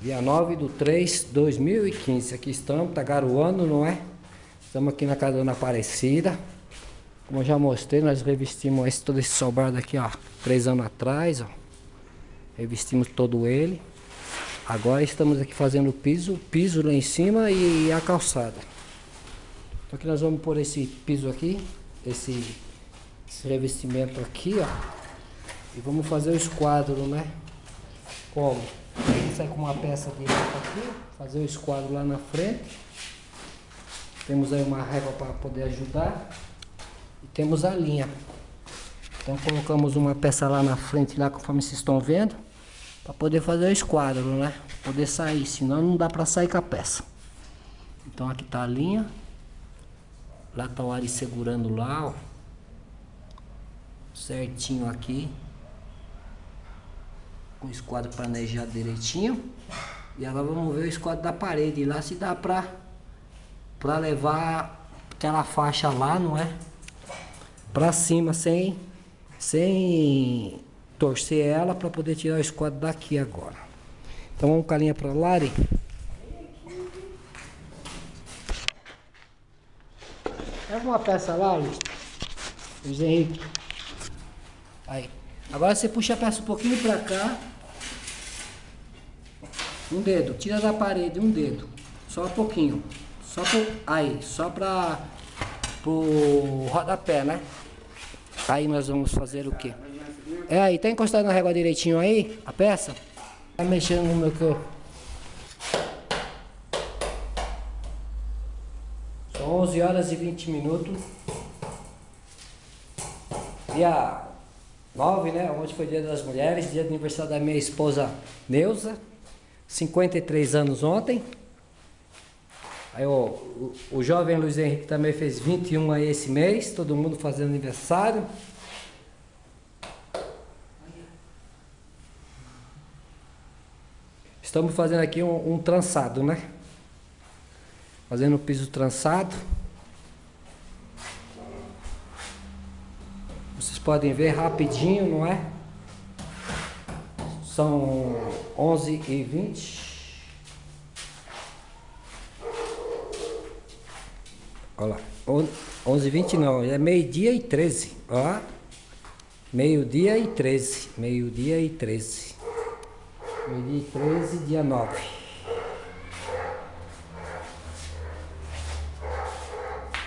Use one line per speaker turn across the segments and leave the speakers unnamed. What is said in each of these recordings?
Dia 9 de 3 de 2015. Aqui estamos, tá garoando, não é? Estamos aqui na casa da Dona Aparecida. Como eu já mostrei, nós revestimos esse, todo esse sobrado aqui, ó. Três anos atrás, ó. Revestimos todo ele. Agora estamos aqui fazendo o piso, o piso lá em cima e a calçada. Então aqui nós vamos pôr esse piso aqui, esse, esse revestimento aqui, ó. E vamos fazer o esquadro, né? Como? Sai com uma peça direta aqui, fazer o esquadro lá na frente. Temos aí uma régua para poder ajudar. E temos a linha. Então colocamos uma peça lá na frente, lá conforme vocês estão vendo. Para poder fazer o esquadro, né? Poder sair, senão não dá para sair com a peça. Então aqui tá a linha. Lá tá o Ari segurando lá, ó. Certinho aqui com o esquadro planejado direitinho. E agora vamos ver o esquadro da parede lá se dá pra, pra levar aquela faixa lá, não é? Pra cima sem, sem torcer ela para poder tirar o esquadro daqui agora. Então vamos com a linha pra Lari. Pega uma peça lá. Luiz Henrique. Aí. Agora você puxa a peça um pouquinho pra cá. Um dedo, tira da parede um dedo. Só um pouquinho. Só pro, aí, só para pro rodapé, né? Aí nós vamos fazer o quê? É aí, tá encostado na régua direitinho aí, a peça? Tá mexendo no meu que eu... São 11 horas e 20 minutos. Dia 9, né? Ontem foi dia das mulheres, dia do aniversário da minha esposa Neuza. 53 anos ontem. Aí ó, o, o jovem Luiz Henrique também fez 21 aí esse mês, todo mundo fazendo aniversário. Estamos fazendo aqui um, um trançado, né? Fazendo o piso trançado. Vocês podem ver rapidinho, não é? São 11 e 20. Olha lá. 11 e 20 não, é meio-dia e 13. Ó. Meio-dia e 13. Meio-dia e 13. Meio-dia e 13, dia 9.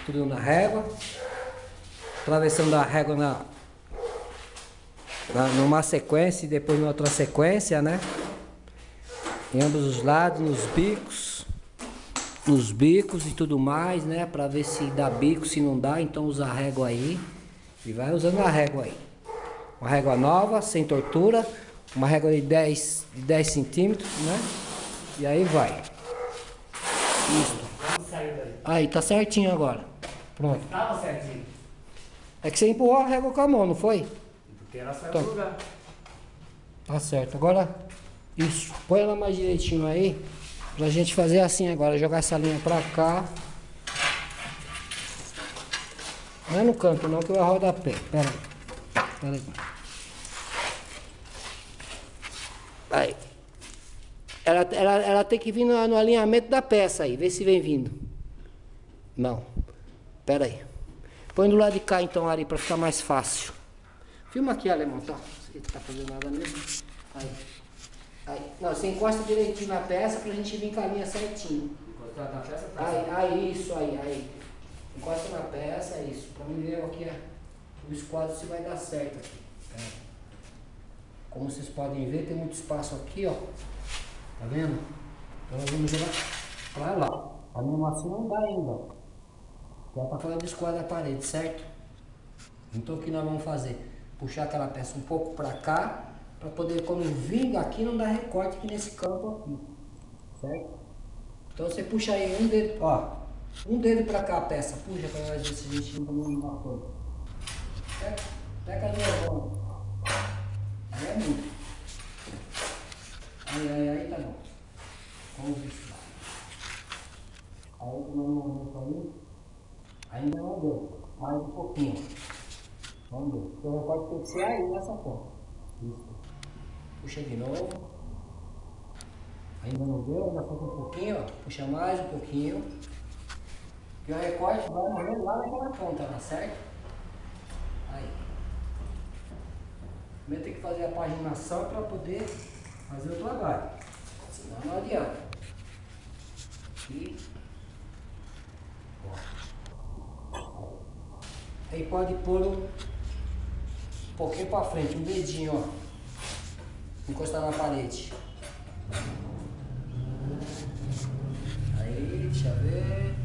Tudo na régua. Atravessando a régua na, numa sequência e depois em outra sequência, né? Em ambos os lados, nos bicos, nos bicos e tudo mais, né? Para ver se dá bico, se não dá, então usa a régua aí e vai usando a régua aí. Uma régua nova, sem tortura, uma régua de 10, de 10 centímetros, né? E aí vai. Isso. Aí, tá certinho agora. Pronto.
Tava certinho.
É que você empurrou a régua com a mão, não foi?
Porque ela saiu
Tá.
do lugar.
Tá certo. Agora, isso. Põe ela mais direitinho aí. Pra gente fazer assim agora. Jogar essa linha pra cá. Não é no canto não que vai rodar pé. Pera aí. Pera aí. Aí. Ela, ela, ela tem que vir no, no alinhamento da peça aí. Vê se vem vindo. Não. Pera aí. Põe do lado de cá então, Ari, pra ficar mais fácil. Filma aqui, alemão, tá? Você tá fazendo nada mesmo. Aí. Aí. Não, você encosta direitinho na peça pra gente vir com a linha certinho.
Encostar na peça, tá
Aí, aí, isso aí, aí. Encosta na peça, isso. Pra mim ver aqui é, o esquadro se vai dar certo aqui. É. Como vocês podem ver, tem muito espaço aqui, ó. Tá vendo? Então nós vamos jogar pra lá. A assim não dá ainda, ó. Já pra falar do esquadro da parede, certo? Então o que nós vamos fazer? Puxar aquela peça um pouco pra cá, pra poder, quando vinga aqui, não dar recorte aqui nesse campo aqui. Certo? Então você puxa aí um dedo, ó. Um dedo pra cá a peça, puxa nós ver se a gente não uma coisa. Certo? Pega a minha mão. Aí é muito. Aí, aí, aí tá bom. Vamos ver se dá. Aí com uma mão aí. Ainda não deu. Mais um pouquinho. Então o recorte tem que ser aí nessa ponta. Isso. Puxa de novo. Ainda não deu, ainda falta um pouquinho, ó. Puxa mais um pouquinho. E o recorte vai morrer lá naquela ponta, tá certo? Aí. Primeiro tem que fazer a paginação para poder fazer o trabalho. Senão não adianta. Aqui. Aí pode pôr um pouquinho para frente, um dedinho, ó. Encostar na parede. Aí, deixa eu ver.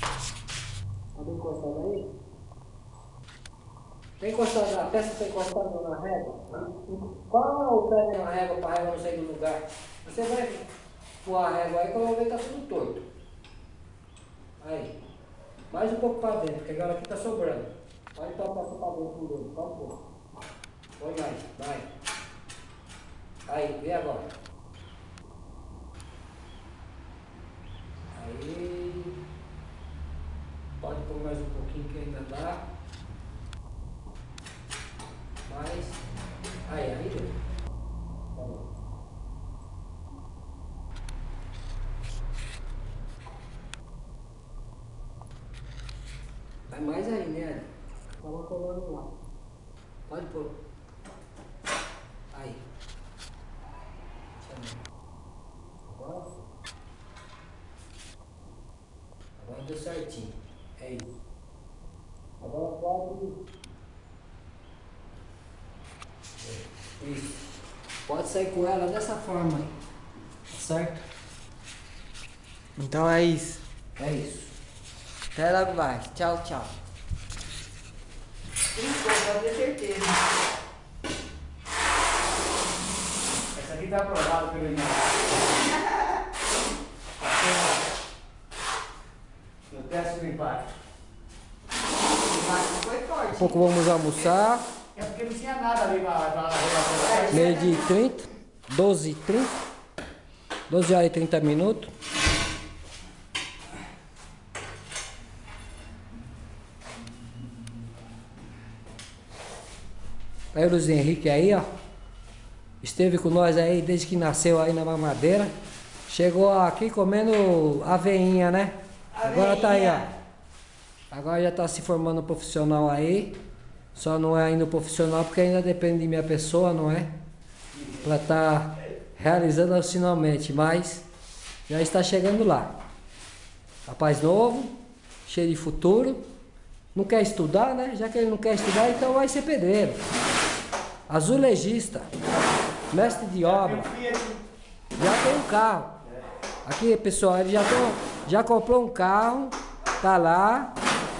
Tá bem encostado aí? Tem encostado na peça, tem encostado na régua? Qual o pé na régua para a régua não sair do lugar? Você vai pôr a régua aí que eu vou ver que tá tudo torto. Aí. Mais um pouco para dentro, porque agora aqui tá sobrando. Pode tocar para dentro do dedo, só um pouco. Põe mais, vai. Aí, vê agora. Aí. Pode pôr mais um pouquinho que ainda dá. Mais. Aí, aí deu. Tá. Vai mais aí, né? Tava colando lá. Pode pôr. Aí. Deixa eu ver. Agora. Agora deu certinho. É isso. Agora pode. É, Isso. Pode sair com ela dessa forma aí. Tá certo?
Então é isso.
É isso.
Até logo mais. Tchau, tchau.
Isso, pode ter certeza.
Essa aqui tá aprovada pelo INEM. No teste do impacto.
Mas foi forte.
A pouco vamos almoçar.
É porque não tinha nada ali na relação.
Meio de 30, 12 e 30. 12 horas e 30 minutos. Aí o Luiz Henrique aí, ó. Esteve com nós aí desde que nasceu aí na mamadeira. Chegou aqui comendo aveinha, né? Agora tá aí, ó. Agora já tá se formando profissional aí. Só não é ainda profissional porque ainda depende de minha pessoa, não é? Pra estar realizando profissionalmente, mas já está chegando lá. Rapaz novo, cheio de futuro. Não quer estudar, né? Já que ele não quer estudar, então vai ser pedreiro. Azulejista. Mestre de obra. Já tem um carro. Aqui, pessoal, ele já, já comprou um carro. Tá lá.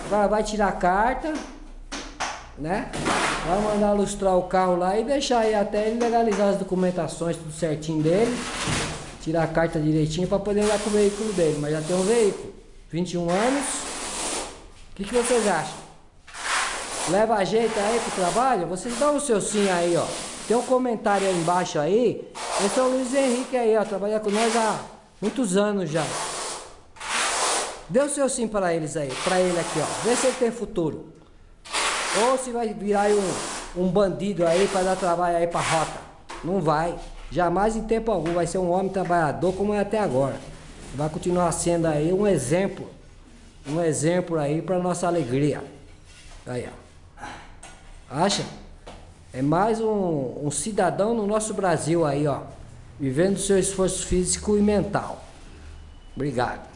Agora vai tirar a carta. Né? Vai mandar lustrar o carro lá e deixar aí até ele legalizar as documentações, tudo certinho dele. Tirar a carta direitinho para poder andar com o veículo dele. Mas já tem um veículo. 21 anos. O que, que vocês acham? Leva a jeito aí pro trabalho? Vocês dão o seu sim aí, ó. Tem um comentário aí embaixo aí. Esse é o Luiz Henrique aí, ó. Trabalha com nós há muitos anos já. Dê o seu sim para eles aí, para ele aqui, ó. Vê se ele tem futuro. Ou se vai virar aí um, um bandido aí para dar trabalho aí pra rota. Não vai. Jamais em tempo algum. Vai ser um homem trabalhador como é até agora. Vai continuar sendo aí um exemplo. Um exemplo aí para nossa alegria. Aí, ó. Acha? É mais um, um cidadão no nosso Brasil aí, ó. Vivendo seu esforço físico e mental. Obrigado.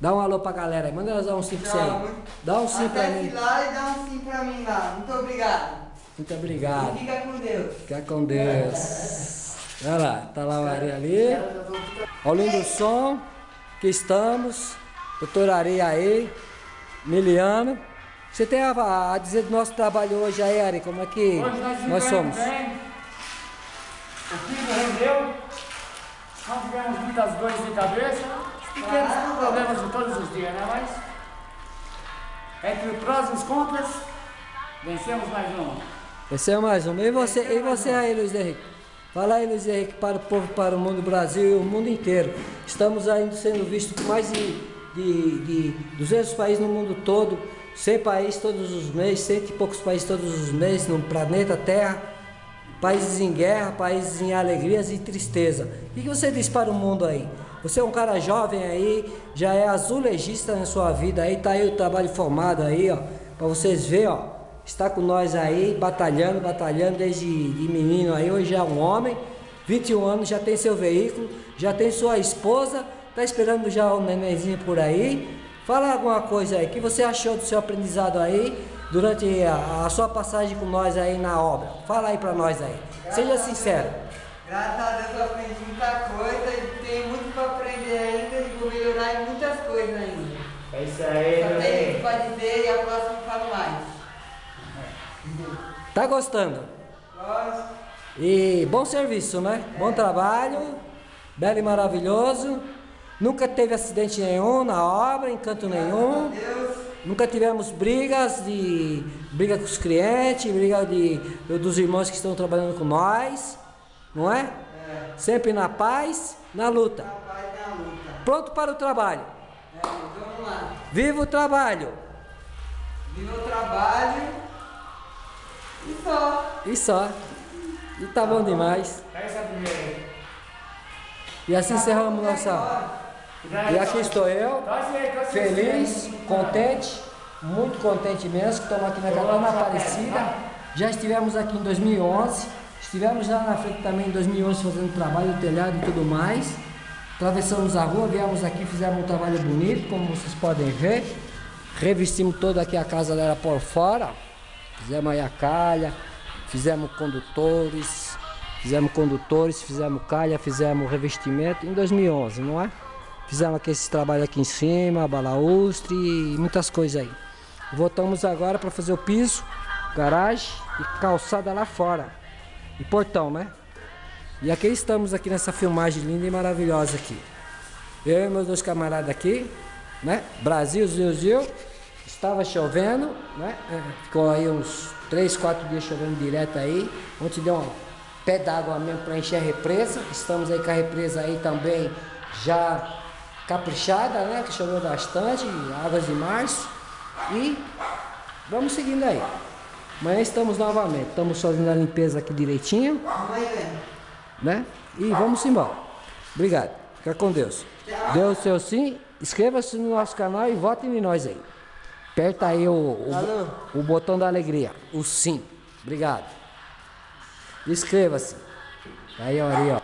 Dá um alô pra galera aí. Manda elas dar um sim pra você aí. Dá um sim pra mim.
lá e dá um sim pra mim lá. Muito obrigado.
Muito obrigado.
E fica com Deus.
Fica com Deus. Olha lá, tá lá a Maria ali. Ao lindo som, que estamos. Doutor Areia aí, Miliano. Você tem a, a dizer do nosso trabalho hoje aí, Ari? Como é que
Hoje nós,
nós somos?
bem. O filho rendeu. Não tivemos muitas dores de cabeça. Pequenos problemas de todos os dias, né? Mas entre prós e os contras, vencemos mais um.
É mais um. E você, e você aí, Luiz Henrique? Fala aí, Luiz Henrique, para o povo, para o mundo, Brasil e o mundo inteiro. Estamos ainda sendo vistos por mais de, de, de 200 países no mundo todo, 100 países todos os meses, cento e poucos países todos os meses no planeta Terra. países em guerra, países em alegrias e tristeza. O que você diz para o mundo aí? Você é um cara jovem aí, já é azulejista na sua vida aí, tá aí o trabalho formado aí, ó, para vocês verem, ó. Está com nós aí, batalhando, batalhando desde de menino aí, hoje é um homem, 21 anos, já tem seu veículo, já tem sua esposa, tá esperando já o nenenzinho por aí. Fala alguma coisa aí, o que você achou do seu aprendizado aí durante a, a sua passagem com nós aí na obra? Fala aí para nós aí, seja sincero.
Graças a Deus eu aprendi muita coisa e tenho muito para aprender ainda e vou melhorar em muitas coisas ainda.
É isso aí,
Só
bem.
muito para dizer e a próxima eu falo mais.
Tá gostando?
Gosto.
E bom serviço, né? Bom trabalho, belo e maravilhoso. Nunca teve acidente nenhum na obra, encanto nenhum.
Deus.
Nunca tivemos brigas de briga com os clientes, briga de, dos irmãos que estão trabalhando com nós, não é?
É.
Sempre na paz, na luta.
Rapaz, na luta.
Pronto para o trabalho.
É, vamos lá.
Viva o trabalho!
Viva o trabalho. E só.
E só. E tá bom demais.
Pega essa primeira.
E assim encerramos nossa. E aqui estou eu. Feliz, contente, muito contente mesmo, que estamos aqui na Catana Aparecida. Já estivemos aqui em 2011, estivemos lá na frente também em 2011 fazendo trabalho, telhado e tudo mais. Atravessamos a rua, viemos aqui, fizemos um trabalho bonito, como vocês podem ver. Revestimos toda aqui a casa dela por fora. Fizemos aí a calha, fizemos condutores, fizemos condutores, fizemos calha, fizemos revestimento em 2011, não é? Fizemos esse trabalho aqui em cima, balaustre e muitas coisas aí. Voltamos agora para fazer o piso, garagem e calçada lá fora. E portão, né? E aqui estamos aqui nessa filmagem linda e maravilhosa aqui. Eu e meus dois camaradas aqui, né? Brasil, Zil, Zil. Estava chovendo, né? É, Ficou aí uns 3, 4 dias chovendo direto aí. Ontem deu um pé d'água mesmo para encher a represa. Estamos aí com a represa aí também já caprichada, né? Que choveu bastante, águas de março. E vamos seguindo aí. Amanhã estamos novamente. Estamos fazendo a limpeza aqui direitinho, né? E vamos embora. Obrigado. Fica com Deus. Deu o seu sim. Inscreva-se no nosso canal e vote em nós aí. Aperta aí o, o, o botão da alegria. O sim. Obrigado. Inscreva-se. Aí, ó, ali, ó.